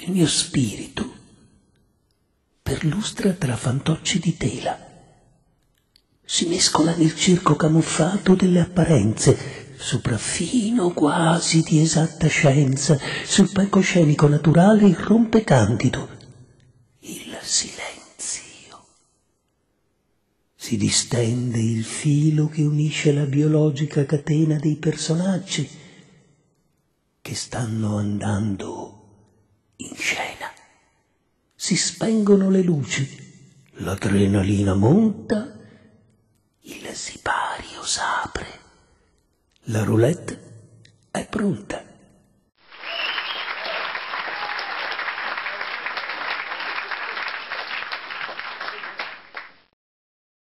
il mio spirito perlustra tra fantocci di tela. Si mescola nel circo camuffato delle apparenze, sopraffino quasi di esatta scienza, sul palcoscenico naturale irrompe candido il silenzio. Si distende il filo che unisce la biologica catena dei personaggi che stanno andando. Si spengono le luci, l'adrenalina monta, il sipario s'apre, la roulette è pronta.